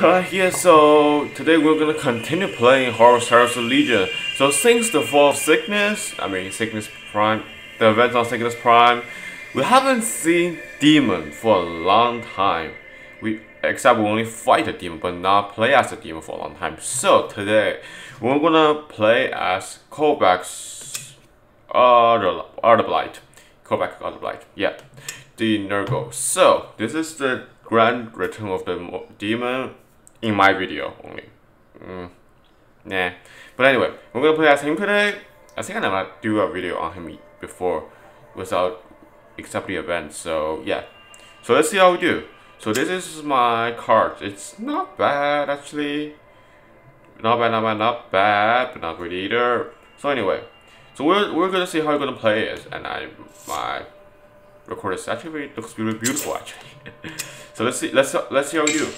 Uh, yeah, so today we're gonna continue playing Horus Heresy Legion. So since the Fall of Signus, I mean Signus Prime, the events on Signus Prime, we haven't seen Demon for a long time. We except we only fight a demon, but not play as a demon for a long time. So today we're gonna play as Cor'bax other other blight. Cor'bax other blight. Yeah, the Nurgle. So this is the grand return of the demon in my video only. Mm, nah. But anyway, we're gonna play as him today. I think I never do a video on him before without except the event. So yeah. So let's see how we do. So this is my card. It's not bad actually. Not bad, not bad, not bad, but not good either. So anyway, so we're we're gonna see how we're gonna play it, and I my record is actually looks really beautiful actually. so let's see let's let's see how we do.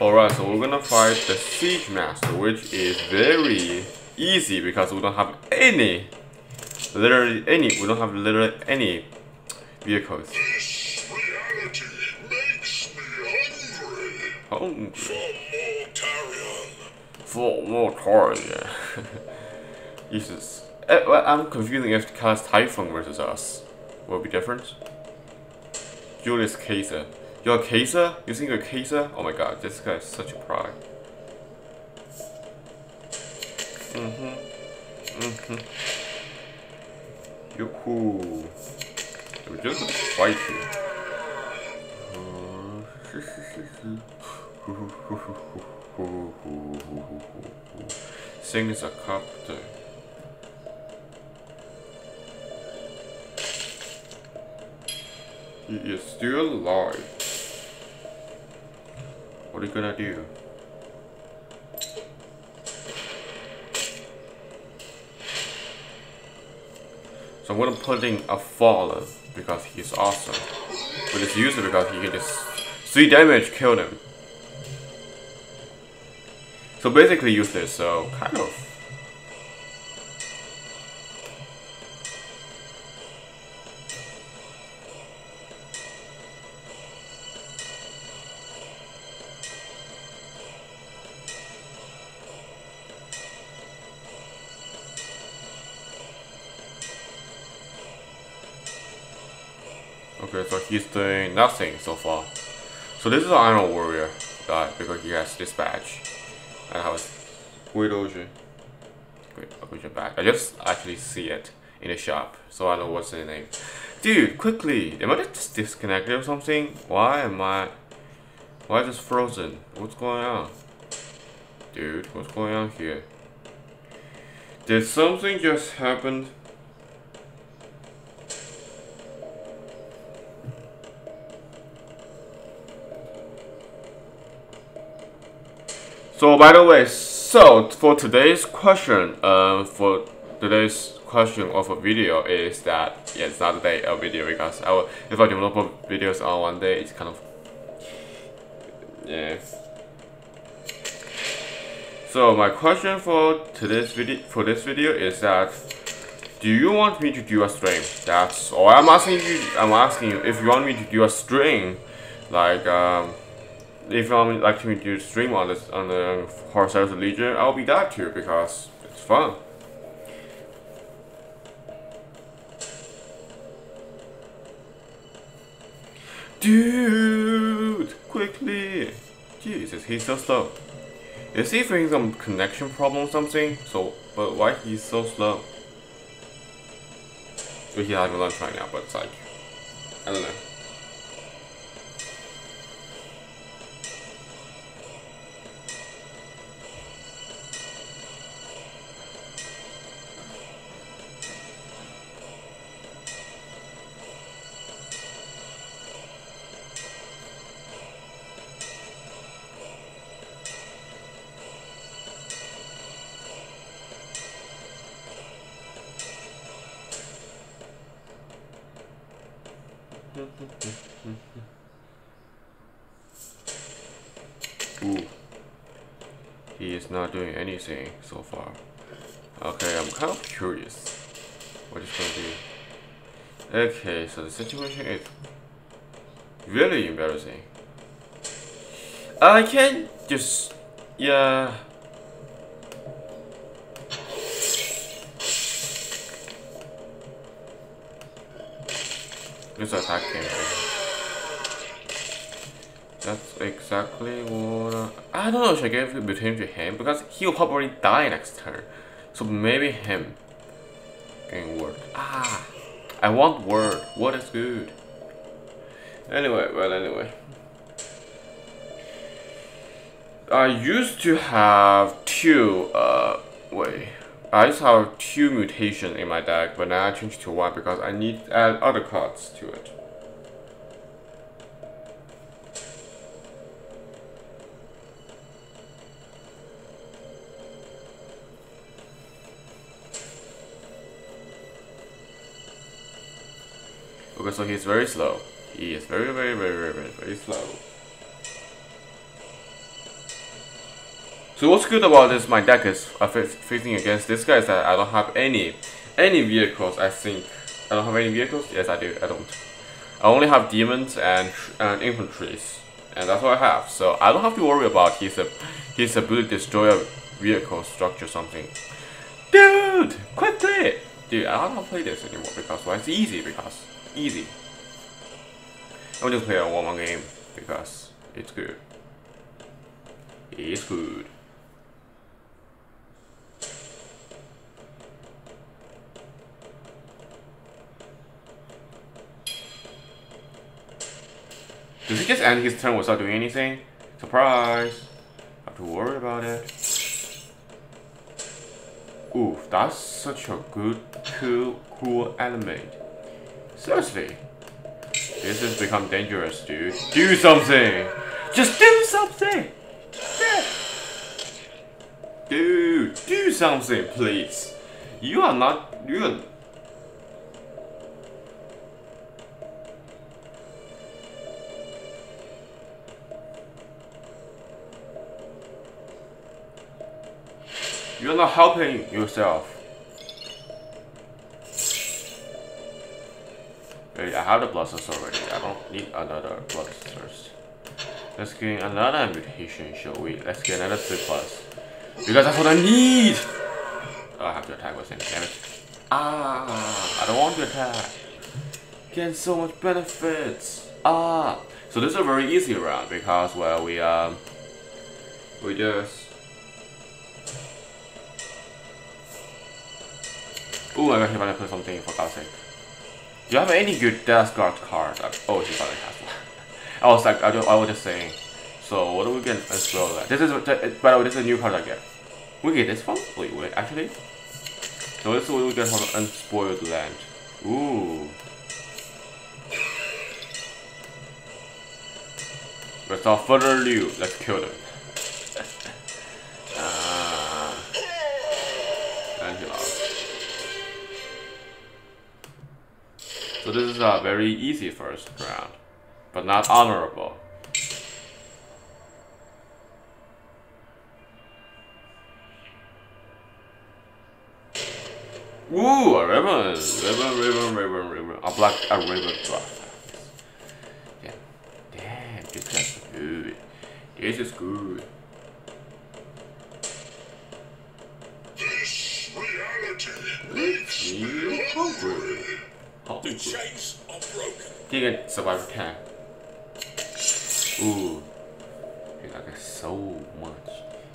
Alright, so we're gonna fight the Siege Master, which is very easy because we don't have any, literally any, we don't have literally any vehicles. This reality makes me hungry. Hungry. For more Tarion. For more Taurian. Jesus. Eh, I'm confusing if to cast Typhon versus us. Will be different? Julius Caesar. You're a Caesar? You think you're? Oh my god, this guy is such a pride. Mm-hmm. Mm-hmm. Yoo-hoo. We're just fight you. Sing is a copter. He is still alive. What are you gonna do? So I'm gonna put in a fallen because he's awesome. But it's useless because he can just three damage kill him. So basically useless, so kind of Okay, so he's doing nothing so far. So this is an Iron Warrior guy because he has this badge. And I was Great Ocean. Great Ocean badge. I just actually see it in the shop, so I know what's the name. Dude, quickly! Am I just disconnected or something? Why am I why is this frozen? What's going on? Dude, what's going on here? Did something just happen? So by the way, so for today's question, uh, for today's question of a video is that yeah, it's not a day a video because I will, if I multiple videos on one day, it's kind of yeah. So my question for today's video for this video is that do you want me to do a stream? That's all I'm asking you. I'm asking you if you want me to do a stream, like um if you want like me to stream on this on the Horus Heresy Legion, I'll be glad to because it's fun. Dude, quickly! Jesus, he's so slow. Is he having some connection problem or something? So, but why he's so slow? He's having lunch right now, but it's like, I don't know. Ooh. He is not doing anything so far. Okay, I'm kind of curious. what is gonna do? Okay, so the situation is really embarrassing. I can't just yeah. That's exactly what I, I don't know if I give it between to him because he'll probably die next turn. So maybe him. Getting word. Ah I want word. What is good? Anyway, well anyway. I used to have two, uh, wait. I to have two mutation in my deck, but now I changed to one because I need to add other cards to it. Okay, so he's very slow. He is very, very, very, very, very, very slow. So what's good about this my deck is uh, facing against this guy is that I don't have any any vehicles I think. I don't have any vehicles? Yes I do. I don't. I only have demons and and infantries. And that's what I have. So I don't have to worry about his uh, his ability to destroy a vehicle structure something. Dude quickly dude I don't play this anymore because well, it's easy because easy. I'll just play a more game because it's good. It's good Does he just end his turn without doing anything? Surprise! Have to worry about it. Oof, that's such a good, cool, cool element. Seriously. This has become dangerous, dude. Do something! Just do something! Dude, do something, please. You are not, you are You're not helping yourself. Wait, I have the blasters already. I don't need another blasters. Let's get another mutation, shall we? Let's get another 3 plus. Because that's what I need! Oh, I have to attack with him, damn it. Ah, I don't want to attack. Get so much benefits. Ah. So this is a very easy round because, well, we, um, we just Oh my gosh, if I put something for God's sake. Do you have any good Death Guard cards? Oh, probably has one. I was like, I, I was just saying. So, what do we get? Let's roll that. This is, by the way, this is a new card I get. We get this one? Wait, wait, actually? So this is what we get from Unspoiled Land. Ooh. Without further ado, let's kill them. So this is a very easy first round, but not honorable. Ooh, a ribbon, ribbon, ribbon, ribbon, ribbon, a black, a ribbon bluff. Yeah, damn, this is good. This is good. This reality makes me hungry. The chains are broken. He can survive can. Ooh. Dude, I got so much.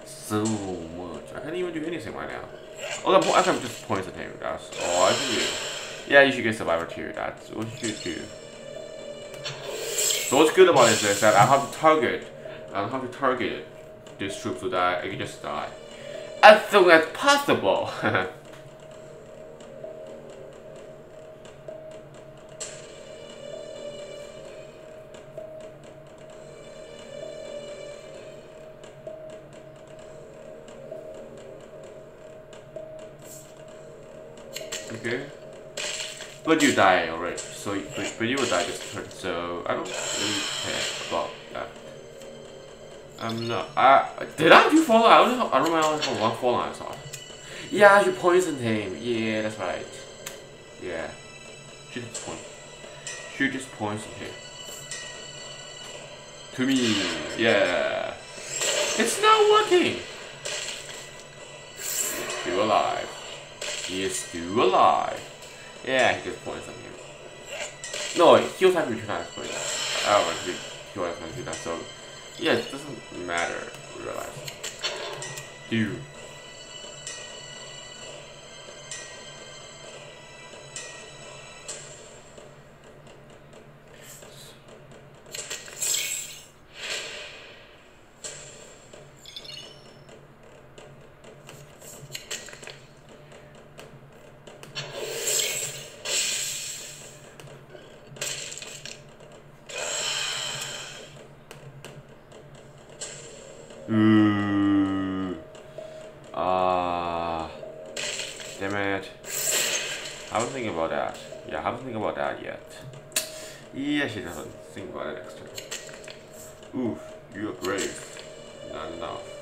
So much. I can't even do anything right now. Oh, I can just poison him. That's all I can do. Yeah, you should get survivor too. That's what you should do. So what's good about this is that I have to target. I don't have to target this troop so that I can just die. As soon as possible. But you die already, so but, you will die this turn, so I don't really care about that. I'm not. I did I do fall I don't. I don't remember for one fall I saw. Yeah, you poisoned him. Yeah, that's right. Yeah. Shoot this point. This point in here. To me. Yeah. It's not working. He's still alive. He is still alive. Yeah, he just points on him. No, he was happy to to point. I don't know if he, he was going to do that, so yeah, it doesn't matter, realize. Dude. Damn it. I haven't thinking about that. Yeah, haven't thinking about that yet. Yeah, she doesn't think about it next turn. Oof, you're brave. Not enough.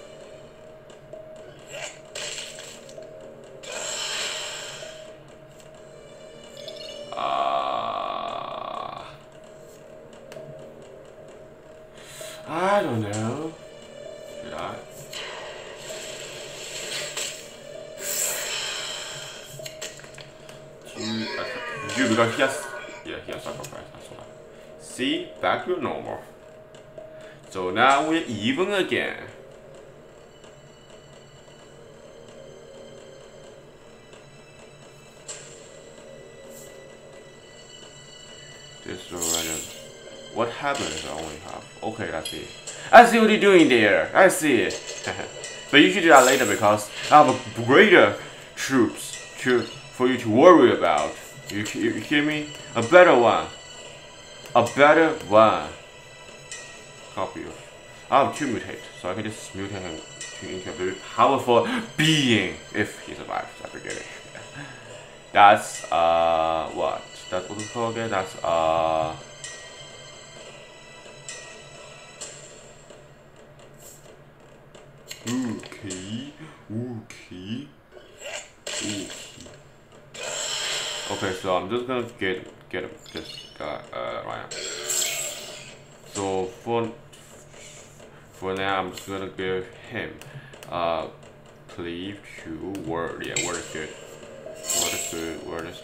Even again. This random. What happens? I only have. Okay, I see. I see what you're doing there. I see it. but you should do that later because I have a greater troops to for you to worry about. You, you, you hear me? A better one. A better one. Copy of. I have two mutate, so I can just mutate him to into a very powerful being if he survives. Forget it. That's uh what? That's what we call again. That's uh. Okay, okay, okay. Okay, so I'm just gonna get get this guy uh right now. So for for now, I'm just gonna give him uh cleave to word. Yeah, word is good. Word is good. Word is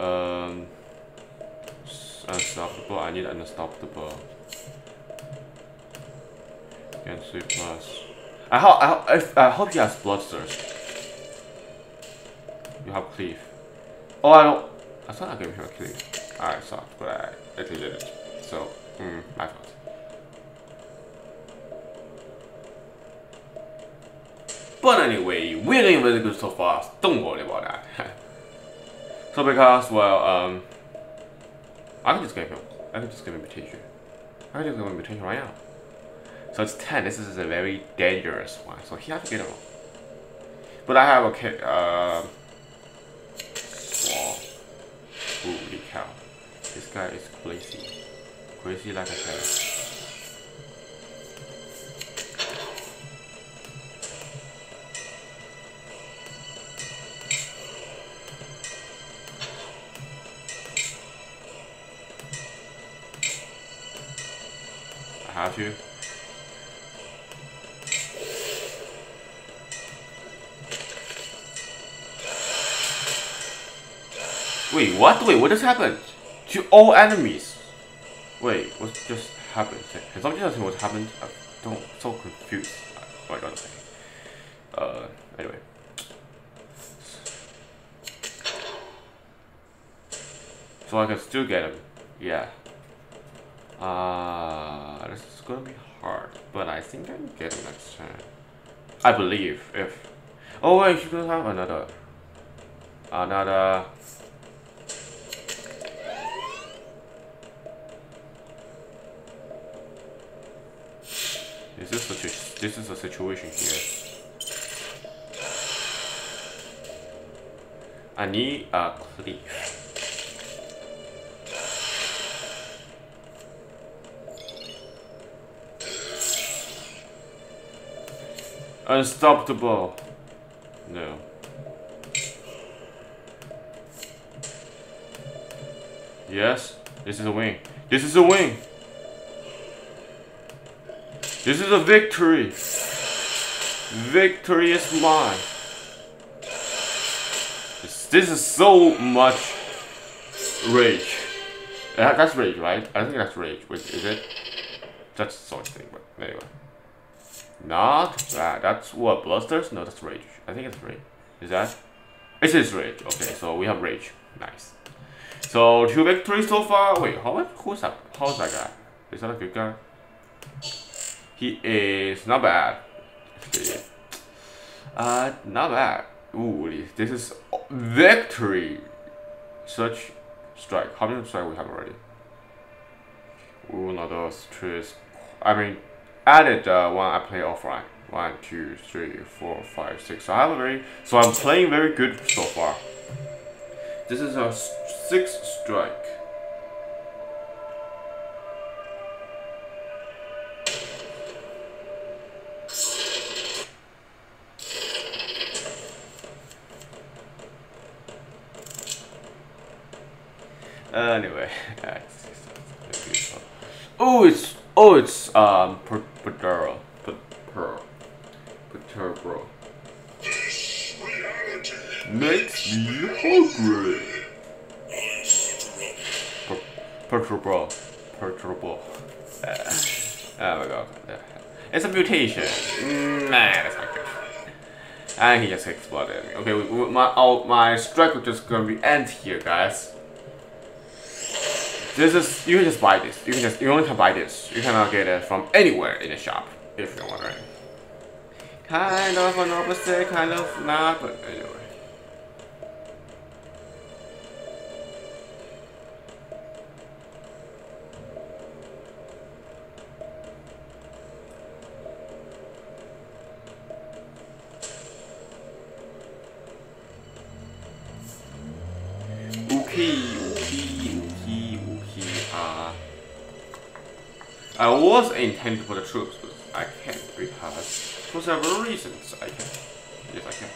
um unstoppable. I need unstoppable. And three plus. I hope I, ho- I hope he has bloodthirst. You have cleave. Oh, I don't. I thought I gave him a cleave. I sucked, but I actually did it. So, mm, my fault. But anyway, we're good so far. Don't worry about that. so because well, um, I can just give him. I can just give him mutation. I can just give him mutation right now. So it's 10. This is a very dangerous one. So he has to get him. But I have a ca- uh, wall. Holy cow. This guy is crazy. Crazy like a cat. I. Wait, what? Wait, what just happened? To all enemies? Wait, what just happened? Can somebody tell me what happened? I'm don't, so confused. Oh my god, okay. Uh, anyway. So I can still get him. Yeah. Uh, this is gonna be hard, but I think I can get him next turn. I believe, if... Oh wait, she's gonna have another... Another... Is this a, this is a situation here? I need a cleave. Unstoppable. No. Yes. This is a win. This is a win. This is a victory. Victory is mine. This, this is so much rage. Uh, that's rage, right? I think that's rage. Is it? That's sort thing, but anyway. Not that. That's what blusters? No, that's rage. I think it's rage. Is that? It is rage. Okay, so we have rage. Nice. So two victories so far. Wait, how who's that? How's that guy? Is that a good guy? He is not bad. Uh, not bad. Ooh, this is victory. Such strike. How many strike we have already? Ooh, those trees. I mean, added uh, one I play offline. One, two, three, four, five, six. So I have a very. So I'm playing very good so far. This is a sixth strike. Anyway, oh, it's oh, it's um, Patero, Patero, Patero. This reality Makes me hungry. Perturabo, Perturabo. oh my god, it's a mutation. Mm, Nah, that's not good. And he just exploded. Okay, we, we, my oh, my strike is just gonna be end here, guys. This is you can just buy this. You can just you only can buy this. You cannot get it from anywhere in the shop, if you're wondering. Kind of an opposite, kind of not, but anyway. I was intending for the troops, but I can't because for several reasons I can't. Yes, I can't.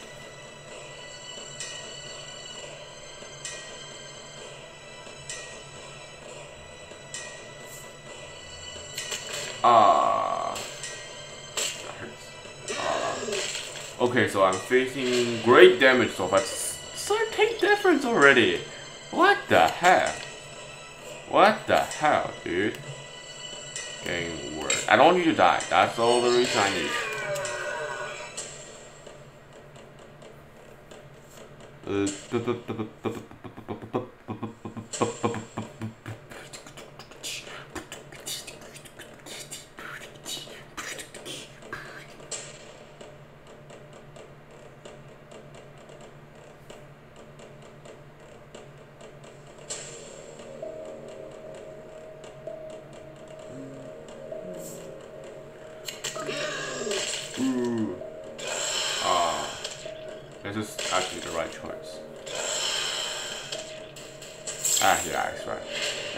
Ah, that hurts. Ah. Okay, so I'm facing great damage so far. Certain difference already. What the hell? What the hell, dude? Getting worse. I don't need to die. That's all the reason I need. Ooh.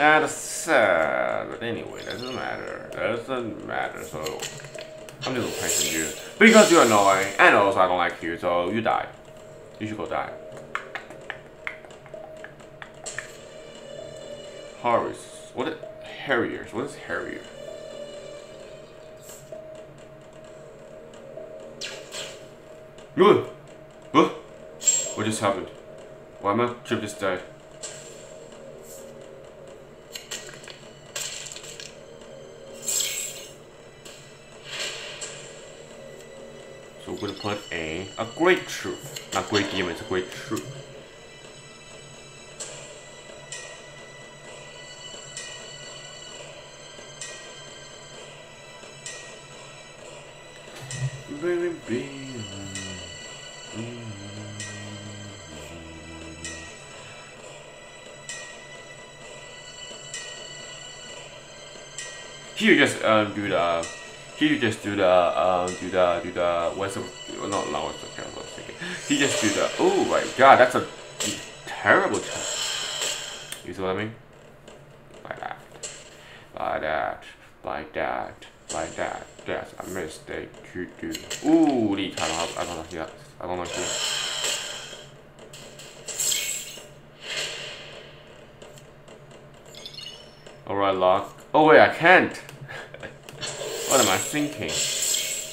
That's sad, but anyway, that doesn't matter. Doesn't matter, so I'm just praising you. Because you're annoying, and also I don't like you, so you die. You should go die. Harris. What is Harriers? What is Harrier? What? What? Just happened? Why my chip just died? So we're gonna put a a great troop. Not great demon, it's a great. Baby, Here just um, do the he just do the uh, do the do the What's of not not west of Carolina. I was thinking. He just do the. Oh my god, that's a terrible chance. You see what I mean? Like that, like that, like that, like that. That's a mistake to do. Ooh, Lee kind of. I don't know. Yeah, I don't know. If Alright, lock. Oh wait, I can't what am I thinking?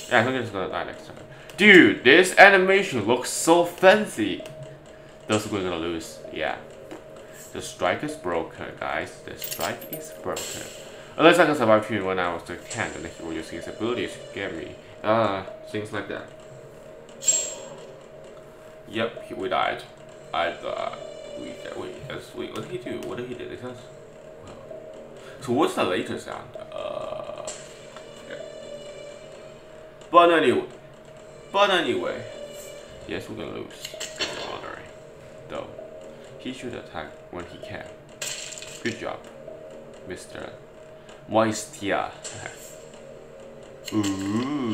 Yeah, I think it's gonna die next time. Dude, this animation looks so fancy. Those we're gonna lose. Yeah. The strike is broken, guys. The strike is broken. Unless I can survive two when I was the can, then he will use his abilities to get me. Uh, things like that. Yep, he, we died. I thought we. That's wait. What did he do? What did he do? It says. So what's the latest sound? Uh. But anyway, but anyway, yes, we're gonna lose. Honoring, though. He should attack when he can. Good job, Mister Moistia. Ooh.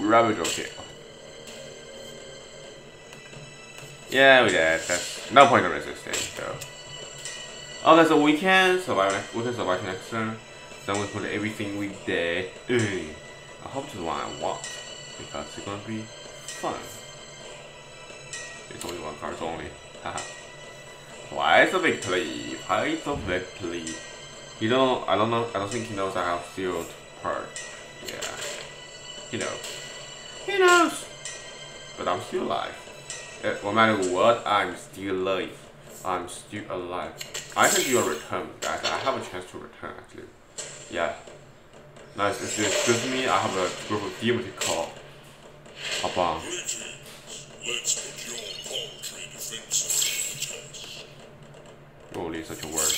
Ravage okay. Yeah, we did. That's no point in resisting, though. Okay, so we can survive. We can survive next turn. Then we put everything we did. I hope this is what I want because it's gonna be fun. It's only one card only. Haha. Why is a victory? Why is a victory? You know, I don't know. I don't think he knows I have sealed part. Yeah, he knows. He knows. But I'm still alive. Uh, no matter what, I'm still alive. I'm still alive. I think you'll return, guys. I have a chance to return, actually. Yeah. Nice. Excuse me, I have a group of demons to call. Hop on. Let's such a word.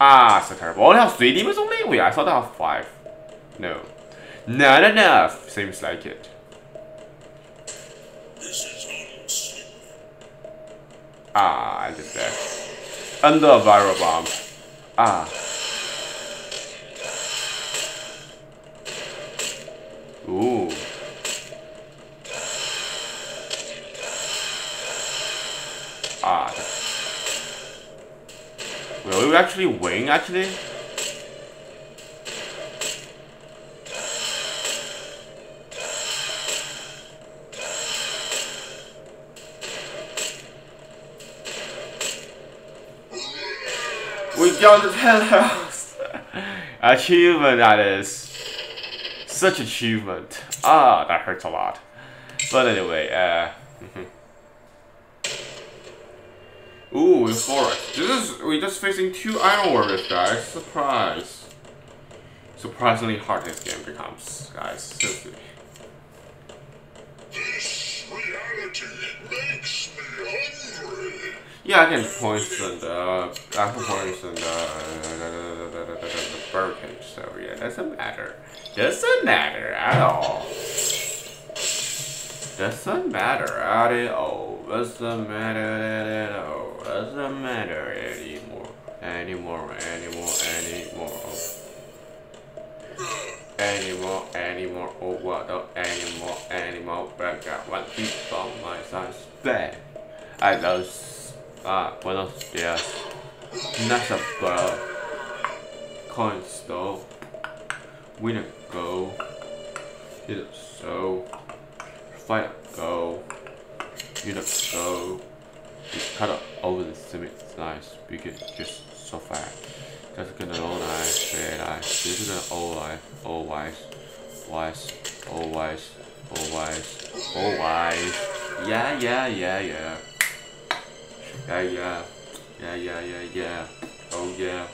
Ah, so terrible. Only have three demons only? Wait, I thought I have five. No. Not enough. Seems like it. Ah, I just dead. Under a viral bomb. Ah. Ooh. Ah. Will we actually win, actually? Got the penthouse! achievement, that is. Such achievement. Ah, that hurts a lot. But anyway, uh... mhm. Ooh, in forest. This is we're just facing two iron warriors, guys. Surprise. Surprisingly hard this game becomes, guys. Seriously. Yeah, I can poison the uh, I can poison the, the, the, the, the, so yeah, doesn't matter. Doesn't matter at all. Doesn't matter at all. Doesn't matter at all. Doesn't matter anymore. Anymore, anymore, anymore. Anymore, anymore, oh what the anymore, anymore, but got one keep on my side, bad. I los, ah, buenos días. Nasa bro. Coin stove. Winner go. Hit it so. Fight go. Hit it go. Just cut up over the cement nice. We can just so fast. Just gonna low nice, red eyes. This is an old life. Old wise. Wise. Old wise. Old wise. Old wise. Yeah, yeah, yeah, yeah. Yeah, yeah. Yeah, yeah, yeah, yeah. Oh, yeah.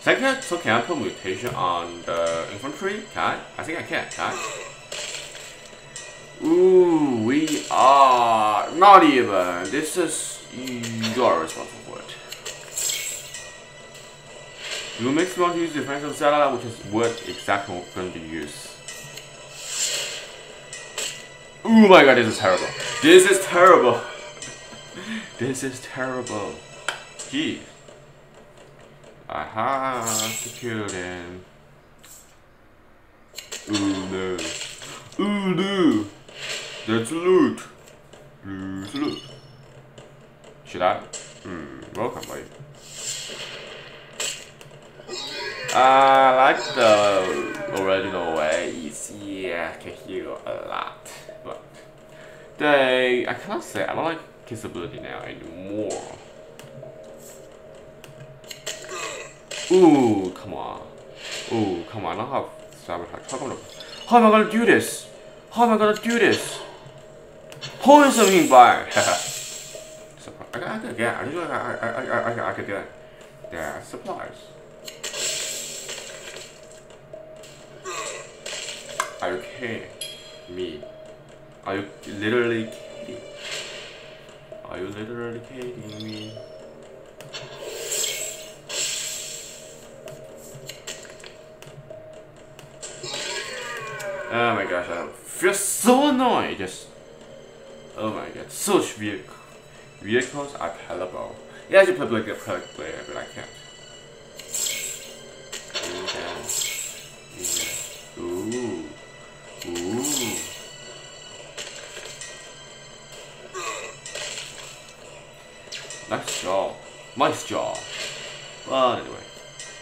Second, so can I put mutation on the infantry? Can I? I think I can, can I? Ooh, we are not even. This is you are responsible for it. You makes me want to use defensive satellite, which is what exactly we're going to use. Oh my god, this is terrible. This is terrible. This is terrible. Gee. I have to kill them. Ooh no. Ooh no. That's loot. Loot, loot. Should I? Hmm, welcome, buddy. I like the original ways. Yeah, I can heal a lot. But they I cannot say I don't like his ability now anymore. Ooh, come on. Ooh, come on. I have sabotage. How, come how am I gonna do this? How am I gonna do this? Poison him by. I, I could get. I, I, I, I, I could get. Yeah, supplies. Are you kidding me? Are you literally kidding? Are you literally kidding me? Oh my gosh, I feel so annoyed. Just, oh my god, such vehicle. Vehicles are terrible. Yeah, I should play like a but I can't. Nice job. Well, anyway.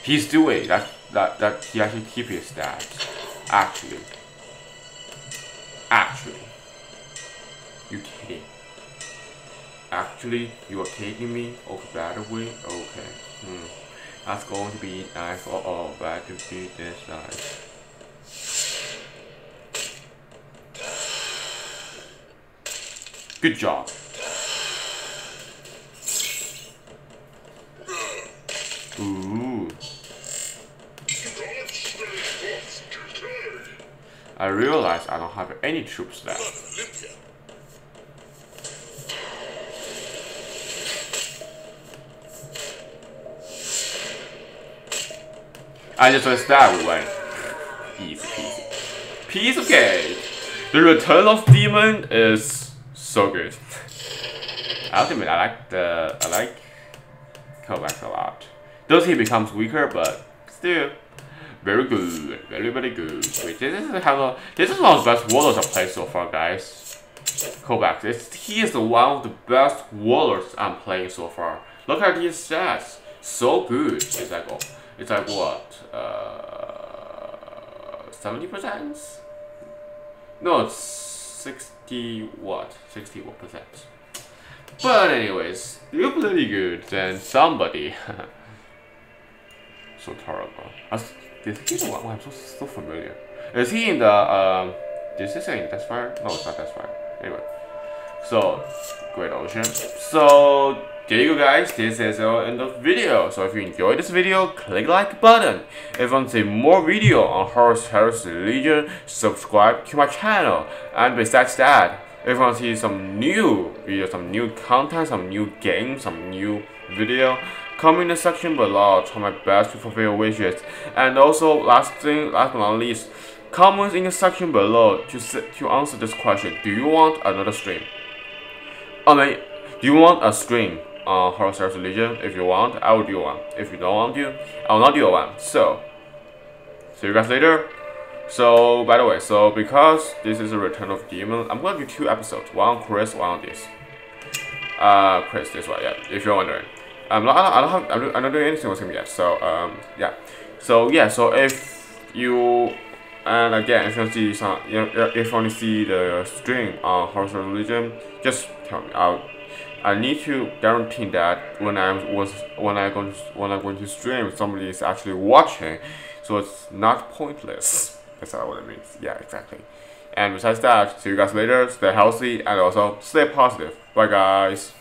He's doing that, that, that he actually keep his stats. Actually. Actually. You kidding? Actually, you are kidding me? Okay, by the way, okay. Hmm. That's going to be nice. Uh oh, bad to be this nice. Good job. Ooh. I realize I don't have any troops left. I just went that way. Easy peasy. Piece of cake. The return of demon is so good. Ultimately, I like the I like Cor'bax a lot. Though he becomes weaker, but still very good, very very good. Wait, this is kind of this is one of the best warlords I've played so far, guys. Cor'bax, he is one of the best warlords I'm playing so far. Look at his stats, so good. It's like oh, it's like what, uh, seventy percent? No, it's sixty what? Sixty what percent? But anyways, you're pretty good. Then somebody. so terrible. Is he the one? I'm so, so familiar. Is he in the um? Is this in Deathfire? No, it's not Deathfire. Anyway, so Great Ocean. So there you go, guys. This is the end of the video. So if you enjoyed this video, click like button. If you want to see more video on Horus Heresy Legion, subscribe to my channel. And besides that, if you want to see some new videos, some new content, some new games, some new video, comment in the section below. I'll try my best to fulfill your wishes. And also, last thing, last but not least, comment in the section below to to answer this question. Do you want another stream? I mean, do you want a stream on Horus Heresy Legion? If you want, I will do one. If you don't want to, I will not do one. So, see you guys later. So, by the way, so because this is a Return of Demon, I'm gonna do two episodes. One on Chris, one on this. Uh, Chris, this one, yeah, if you're wondering. I'm not, I don't have, I'm not, doing anything with him yet, so, um, yeah. So, yeah, so if you, and again, if you see some, if you want to see the stream on Heresy Legion, just tell me. I'll, I need to guarantee that when I was when I going when I'm going to stream, somebody is actually watching, so it's not pointless. That's not what it means. Yeah, exactly. And besides that, see you guys later. Stay healthy and also stay positive. Bye, guys.